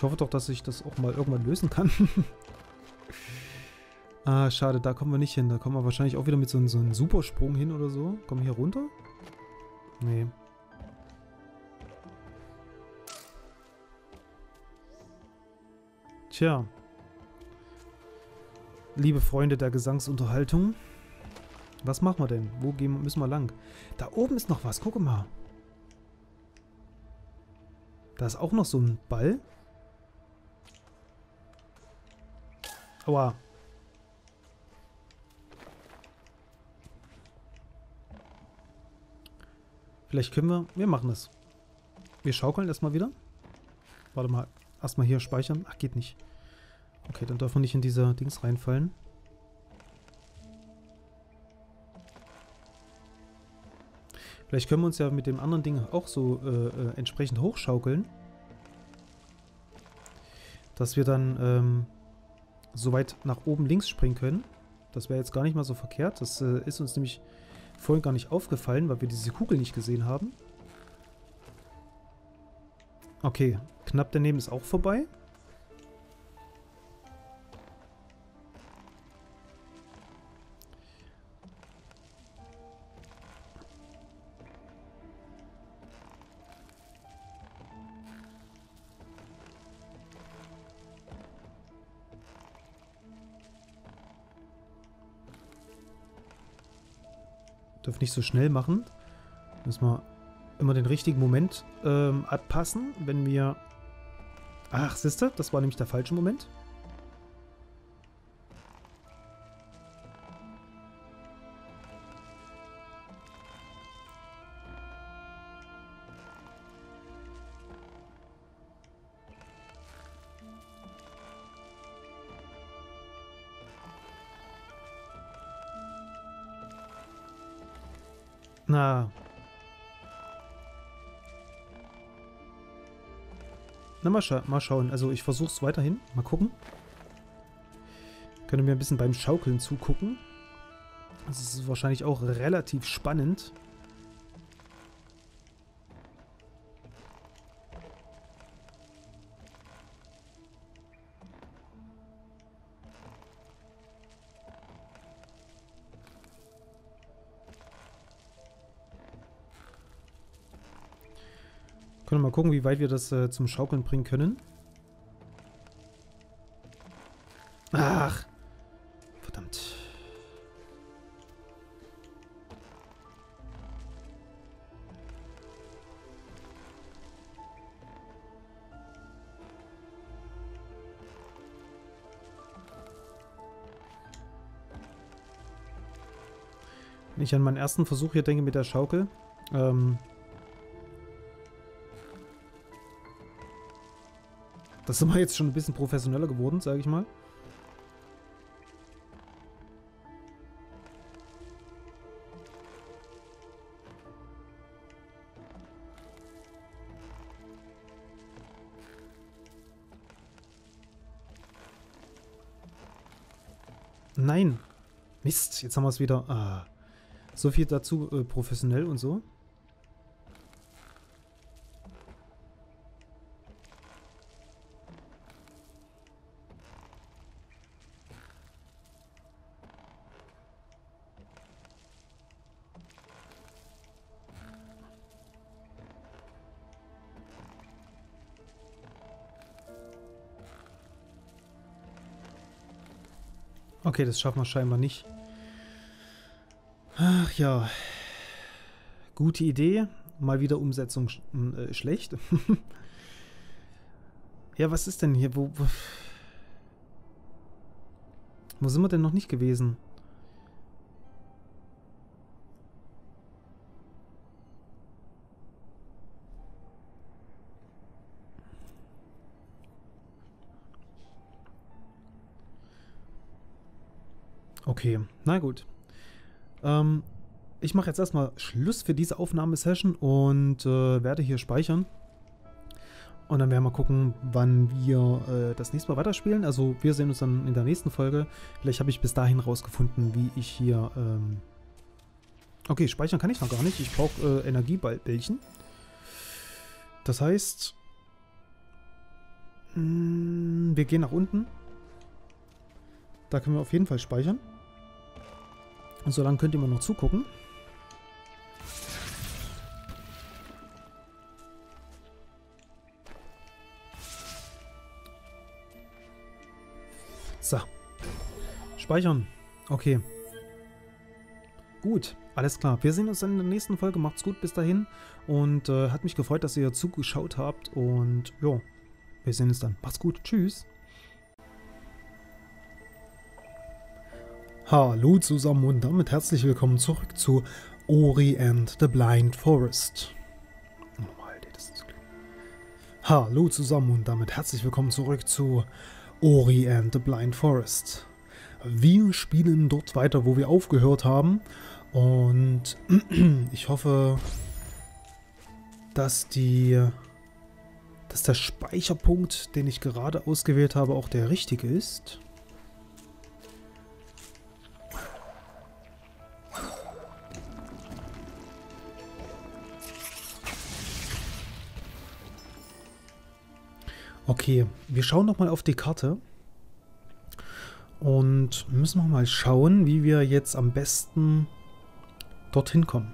Ich hoffe doch, dass ich das auch mal irgendwann lösen kann. ah, schade, da kommen wir nicht hin. Da kommen wir wahrscheinlich auch wieder mit so, einem, so einem Supersprung hin oder so. Kommen wir hier runter? Nee. Tja. Liebe Freunde der Gesangsunterhaltung. Was machen wir denn? Wo gehen, müssen wir lang? Da oben ist noch was. Guck mal. Da ist auch noch so ein Ball. Aua. Vielleicht können wir... Wir machen es. Wir schaukeln erstmal wieder. Warte mal. Erstmal hier speichern. Ach, geht nicht. Okay, dann dürfen wir nicht in diese Dings reinfallen. Vielleicht können wir uns ja mit dem anderen Ding auch so äh, äh, entsprechend hochschaukeln. Dass wir dann ähm, so weit nach oben links springen können. Das wäre jetzt gar nicht mal so verkehrt. Das äh, ist uns nämlich vorhin gar nicht aufgefallen, weil wir diese Kugel nicht gesehen haben. Okay, knapp daneben ist auch vorbei. Dürfen nicht so schnell machen. Müssen wir immer den richtigen Moment ähm, abpassen, wenn wir... Ach, siehste, das war nämlich der falsche Moment. Na. Na, mal, scha mal schauen. Also ich versuche es weiterhin. Mal gucken. Können mir ein bisschen beim Schaukeln zugucken. Das ist wahrscheinlich auch relativ spannend. Können mal gucken, wie weit wir das äh, zum Schaukeln bringen können. Ach. Verdammt. Wenn ich an meinen ersten Versuch hier denke mit der Schaukel, ähm, Das sind wir jetzt schon ein bisschen professioneller geworden, sage ich mal. Nein. Mist, jetzt haben wir es wieder. Ah. So viel dazu äh, professionell und so. Okay, das schaffen wir scheinbar nicht. Ach ja. Gute Idee. Mal wieder Umsetzung sch äh, schlecht. ja, was ist denn hier? Wo, wo, wo sind wir denn noch nicht gewesen? Okay, na gut. Ähm, ich mache jetzt erstmal Schluss für diese Aufnahmesession und äh, werde hier speichern. Und dann werden wir gucken, wann wir äh, das nächste Mal weiterspielen. Also wir sehen uns dann in der nächsten Folge. Vielleicht habe ich bis dahin rausgefunden, wie ich hier... Ähm okay, speichern kann ich noch gar nicht. Ich brauche äh, Energieballbällchen. Das heißt... Mm, wir gehen nach unten. Da können wir auf jeden Fall speichern. Und so lange könnt ihr mal noch zugucken. So. Speichern. Okay. Gut, alles klar. Wir sehen uns dann in der nächsten Folge. Macht's gut bis dahin. Und äh, hat mich gefreut, dass ihr zugeschaut habt. Und ja, wir sehen uns dann. Macht's gut. Tschüss. Hallo zusammen und damit herzlich willkommen zurück zu Ori and the Blind Forest. Hallo zusammen und damit herzlich willkommen zurück zu Ori and the Blind Forest. Wir spielen dort weiter, wo wir aufgehört haben. Und ich hoffe, dass die dass der Speicherpunkt, den ich gerade ausgewählt habe, auch der richtige ist. Okay, wir schauen nochmal auf die Karte. Und müssen wir mal schauen, wie wir jetzt am besten dorthin kommen.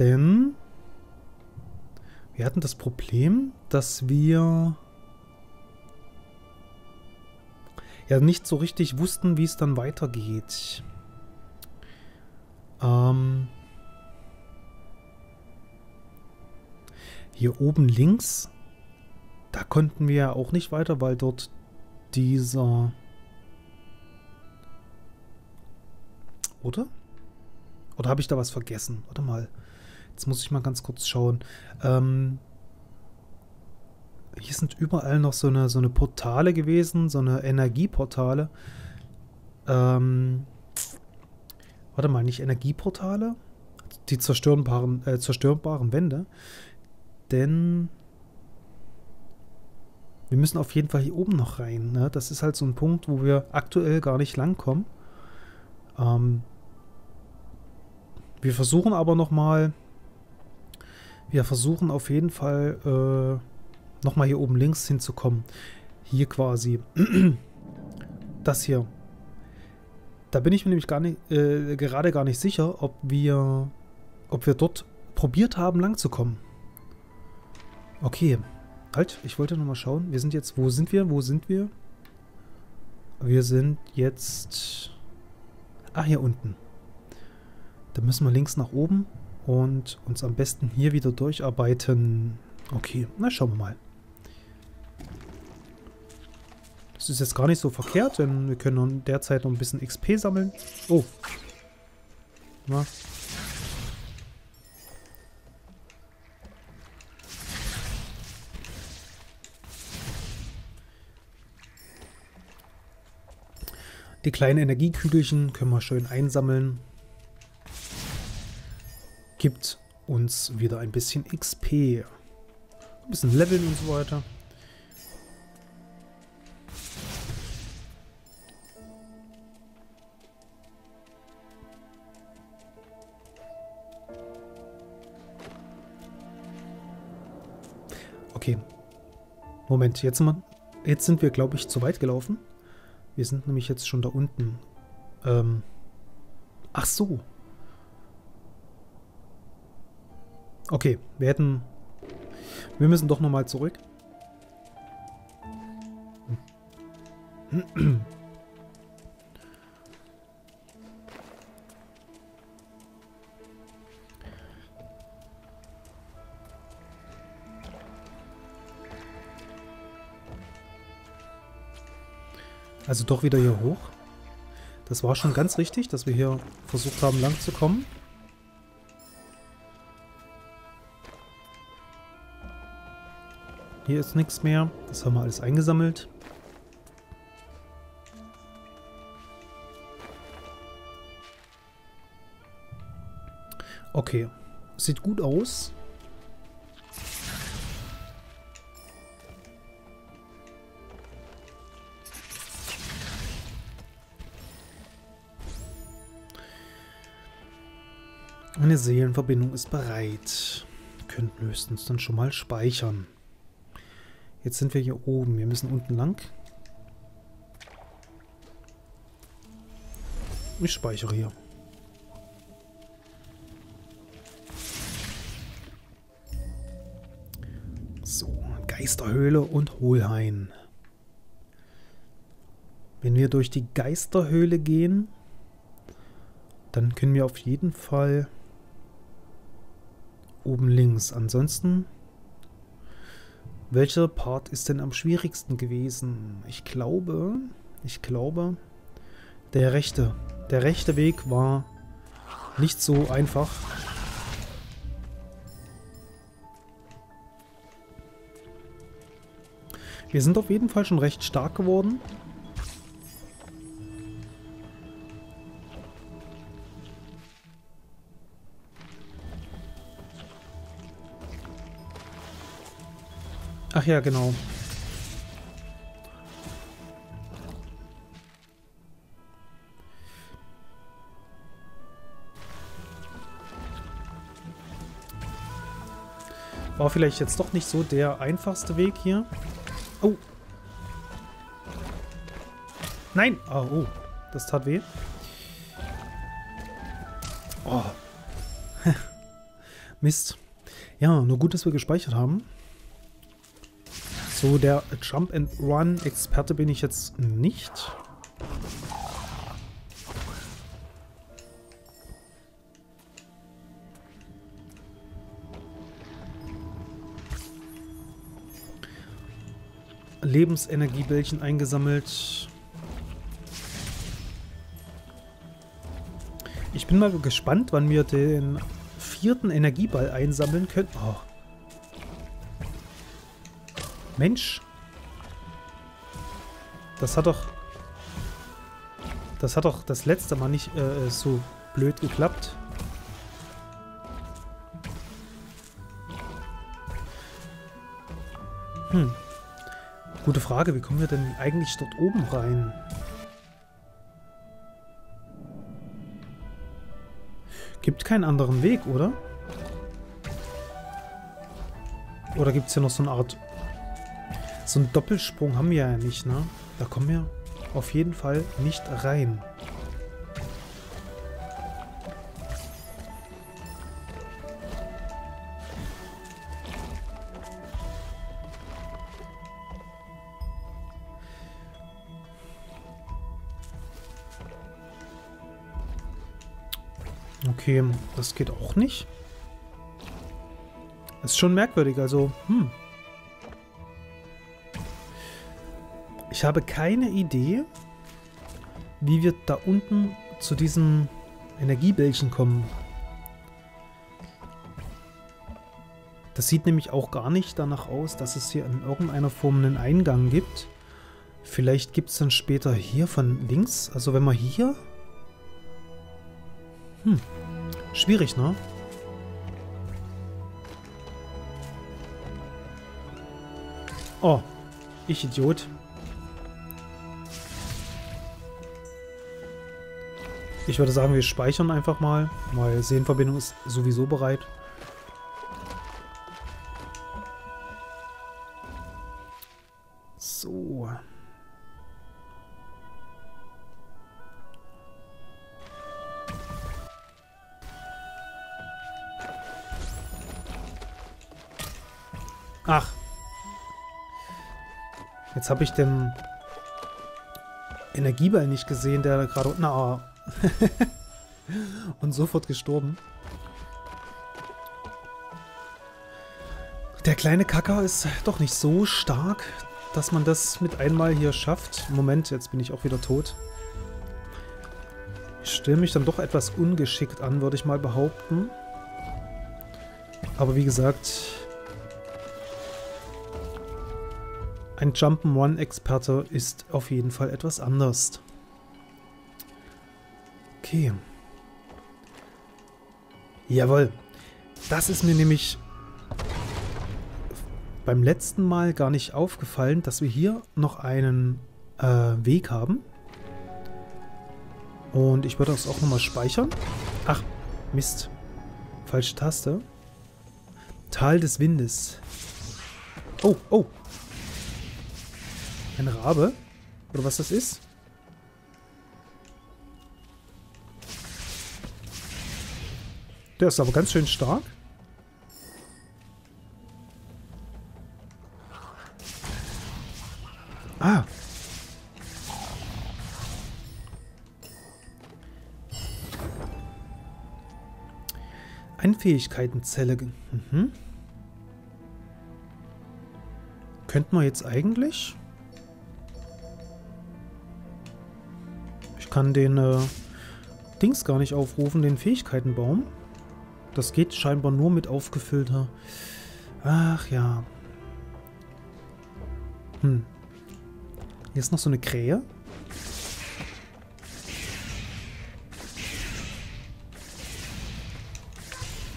Denn wir hatten das Problem, dass wir ja nicht so richtig wussten, wie es dann weitergeht. Ähm hier oben links, da konnten wir ja auch nicht weiter, weil dort dieser... Oder? Oder habe ich da was vergessen? Warte mal. Jetzt muss ich mal ganz kurz schauen. Ähm, hier sind überall noch so eine, so eine Portale gewesen, so eine Energieportale. Ähm, warte mal, nicht Energieportale? Die zerstörbaren, äh, zerstörbaren Wände. Denn wir müssen auf jeden Fall hier oben noch rein. Ne? Das ist halt so ein Punkt, wo wir aktuell gar nicht langkommen. Ähm, wir versuchen aber nochmal wir versuchen auf jeden Fall äh, nochmal hier oben links hinzukommen. Hier quasi. das hier. Da bin ich mir nämlich gar nicht, äh, gerade gar nicht sicher, ob wir, ob wir dort probiert haben, lang zu kommen. Okay. Halt, ich wollte nochmal schauen. Wir sind jetzt, wo sind wir? Wo sind wir? Wir sind jetzt... Ah, hier unten. Da müssen wir links nach oben und uns am besten hier wieder durcharbeiten. Okay, na schauen wir mal. Das ist jetzt gar nicht so verkehrt, denn wir können derzeit noch ein bisschen XP sammeln. Oh. Na. Die kleinen Energiekügelchen können wir schön einsammeln gibt uns wieder ein bisschen XP. Ein bisschen Leveln und so weiter. Okay. Moment, jetzt, mal, jetzt sind wir, glaube ich, zu weit gelaufen. Wir sind nämlich jetzt schon da unten. Ähm, ach so. Okay, wir hätten... Wir müssen doch nochmal zurück. Also doch wieder hier hoch. Das war schon ganz richtig, dass wir hier versucht haben, lang zu kommen. Hier ist nichts mehr. Das haben wir alles eingesammelt. Okay. Sieht gut aus. Eine Seelenverbindung ist bereit. Wir könnten höchstens dann schon mal speichern. Jetzt sind wir hier oben. Wir müssen unten lang. Ich speichere hier. So, Geisterhöhle und Hohlhain. Wenn wir durch die Geisterhöhle gehen, dann können wir auf jeden Fall oben links. Ansonsten, welcher Part ist denn am schwierigsten gewesen? Ich glaube, ich glaube, der rechte. Der rechte Weg war nicht so einfach. Wir sind auf jeden Fall schon recht stark geworden. Ach ja, genau. War vielleicht jetzt doch nicht so der einfachste Weg hier. Oh. Nein! Oh, oh. Das tat weh. Oh. Mist. Ja, nur gut, dass wir gespeichert haben. So, der Jump and Run Experte bin ich jetzt nicht. Lebensenergiebällchen eingesammelt. Ich bin mal gespannt, wann wir den vierten Energieball einsammeln können. Oh. Mensch. Das hat doch... Das hat doch das letzte Mal nicht äh, so blöd geklappt. Hm. Gute Frage, wie kommen wir denn eigentlich dort oben rein? Gibt keinen anderen Weg, oder? Oder gibt es hier noch so eine Art so einen Doppelsprung haben wir ja nicht, ne? Da kommen wir auf jeden Fall nicht rein. Okay, das geht auch nicht. Ist schon merkwürdig, also, hm. Ich habe keine Idee, wie wir da unten zu diesem Energiebällchen kommen. Das sieht nämlich auch gar nicht danach aus, dass es hier in irgendeiner Form einen Eingang gibt. Vielleicht gibt es dann später hier von links, also wenn man hier... Hm, schwierig, ne? Oh, ich Idiot. Ich würde sagen, wir speichern einfach mal, weil Sehenverbindung ist sowieso bereit. So. Ach. Jetzt habe ich den Energieball nicht gesehen, der gerade... Na, Und sofort gestorben. Der kleine Kacker ist doch nicht so stark, dass man das mit einmal hier schafft. Moment, jetzt bin ich auch wieder tot. Ich stelle mich dann doch etwas ungeschickt an, würde ich mal behaupten. Aber wie gesagt, ein Jump'n'Run-Experte ist auf jeden Fall etwas anders. Okay. Jawohl. Das ist mir nämlich beim letzten Mal gar nicht aufgefallen, dass wir hier noch einen äh, Weg haben. Und ich würde das auch nochmal speichern. Ach, Mist. Falsche Taste. Tal des Windes. Oh, oh. Ein Rabe? Oder was das ist? Der ist aber ganz schön stark. Ah. Ein Fähigkeitenzelle. Mhm. Könnten wir jetzt eigentlich... Ich kann den äh, Dings gar nicht aufrufen, den Fähigkeitenbaum. Das geht scheinbar nur mit aufgefüllter... Ach ja. Hm. Hier ist noch so eine Krähe.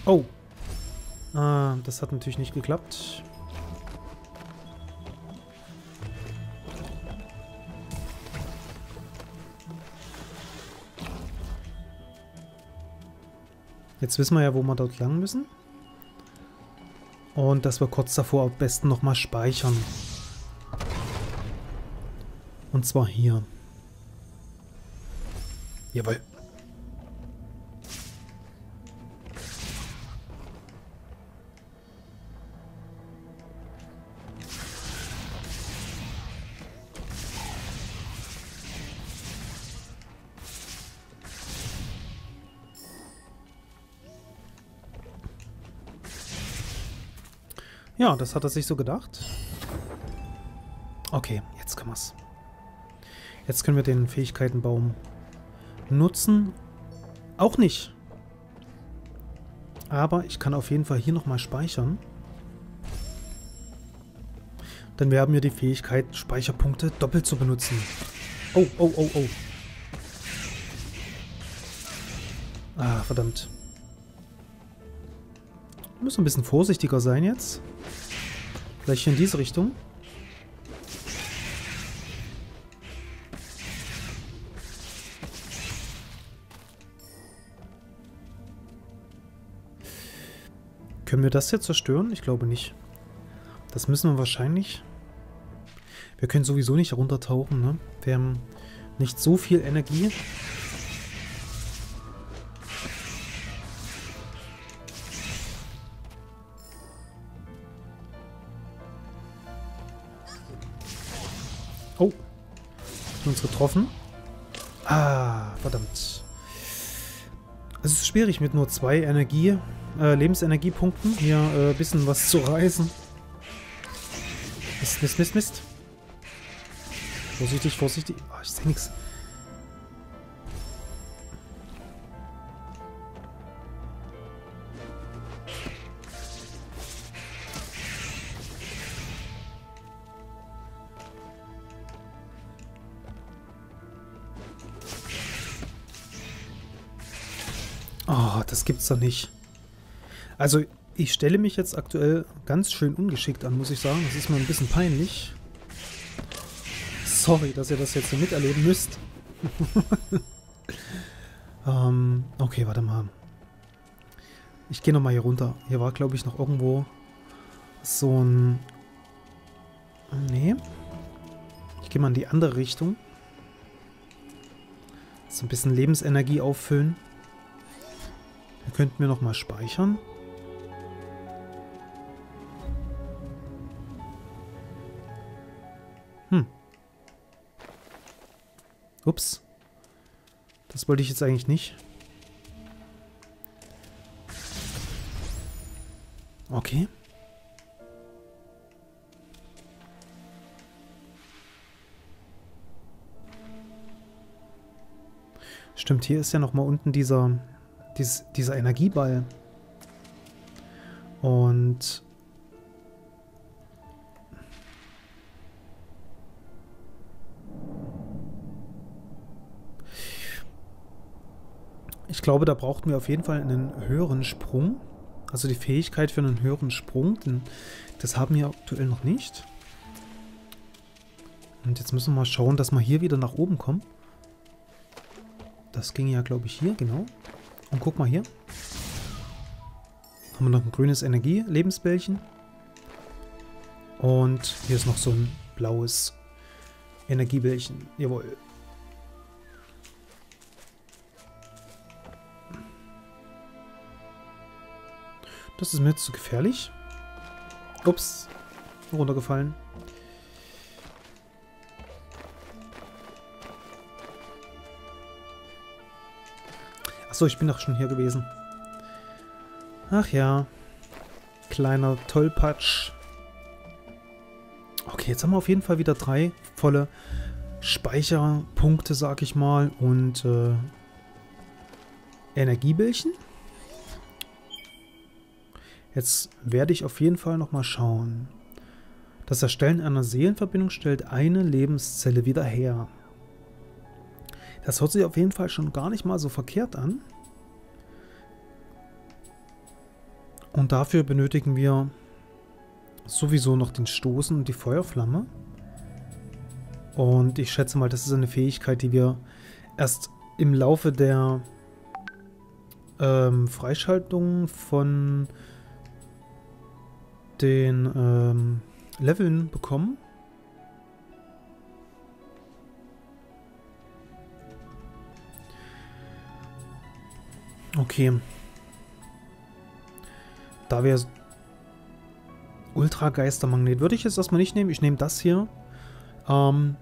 Oh. Ah, das hat natürlich nicht geklappt. Jetzt wissen wir ja, wo wir dort lang müssen. Und dass wir kurz davor am besten nochmal speichern. Und zwar hier. Jawohl. Ja, das hat er sich so gedacht. Okay, jetzt können wir es. Jetzt können wir den Fähigkeitenbaum nutzen. Auch nicht. Aber ich kann auf jeden Fall hier nochmal speichern. Denn wir haben ja die Fähigkeit, Speicherpunkte doppelt zu benutzen. Oh, oh, oh, oh. Ah, verdammt. Wir müssen ein bisschen vorsichtiger sein jetzt. Vielleicht hier in diese Richtung. Können wir das jetzt zerstören? Ich glaube nicht. Das müssen wir wahrscheinlich... Wir können sowieso nicht runtertauchen, ne? Wir haben nicht so viel Energie. Getroffen. Ah, verdammt. Es ist schwierig mit nur zwei Energie äh, Lebensenergiepunkten hier ein äh, bisschen was zu reißen. Mist, Mist, Mist, Mist. Vorsichtig, vorsichtig. Oh, ich sehe nichts. Gibt's doch nicht. Also ich stelle mich jetzt aktuell ganz schön ungeschickt an, muss ich sagen. Das ist mir ein bisschen peinlich. Sorry, dass ihr das jetzt so miterleben müsst. ähm, okay, warte mal. Ich gehe nochmal hier runter. Hier war, glaube ich, noch irgendwo so ein... Nee. Ich gehe mal in die andere Richtung. So ein bisschen Lebensenergie auffüllen. Wir könnten wir nochmal speichern. Ups. Das wollte ich jetzt eigentlich nicht. Okay. Stimmt, hier ist ja noch mal unten dieser, dies, dieser Energieball. Und Ich glaube, da brauchten wir auf jeden Fall einen höheren Sprung. Also die Fähigkeit für einen höheren Sprung. Denn das haben wir aktuell noch nicht. Und jetzt müssen wir mal schauen, dass wir hier wieder nach oben kommen. Das ging ja, glaube ich, hier, genau. Und guck mal hier. Haben wir noch ein grünes Energie-Lebensbällchen. Und hier ist noch so ein blaues Energiebällchen. Jawohl. Das ist mir jetzt zu gefährlich. Ups. Runtergefallen. Achso, ich bin doch schon hier gewesen. Ach ja. Kleiner Tollpatsch. Okay, jetzt haben wir auf jeden Fall wieder drei volle Speicherpunkte, sag ich mal. Und äh, Energiebällchen. Jetzt werde ich auf jeden Fall nochmal schauen. Das Erstellen einer Seelenverbindung stellt eine Lebenszelle wieder her. Das hört sich auf jeden Fall schon gar nicht mal so verkehrt an. Und dafür benötigen wir sowieso noch den Stoßen und die Feuerflamme. Und ich schätze mal, das ist eine Fähigkeit, die wir erst im Laufe der ähm, Freischaltung von den ähm, Leveln bekommen. Okay. Da wäre Ultra-Geistermagnet würde ich jetzt erstmal nicht nehmen. Ich nehme das hier. Ähm,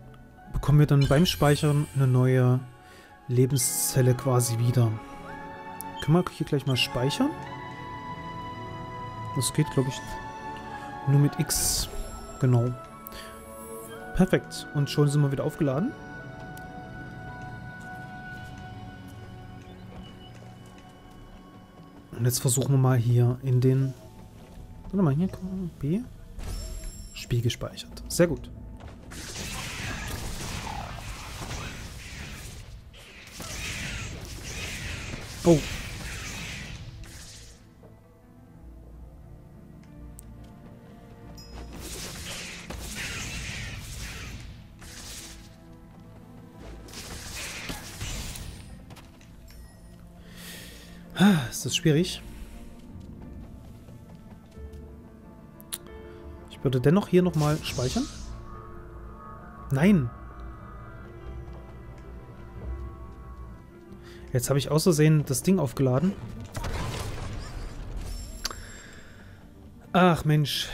bekommen wir dann beim Speichern eine neue Lebenszelle quasi wieder. Können wir hier gleich mal speichern? Das geht, glaube ich, nur mit X. Genau. Perfekt. Und schon sind wir wieder aufgeladen. Und jetzt versuchen wir mal hier in den... Warte mal, hier B. Spiel gespeichert. Sehr gut. Oh. Ist das schwierig? Ich würde dennoch hier nochmal speichern. Nein. Jetzt habe ich außersehen das Ding aufgeladen. Ach Mensch.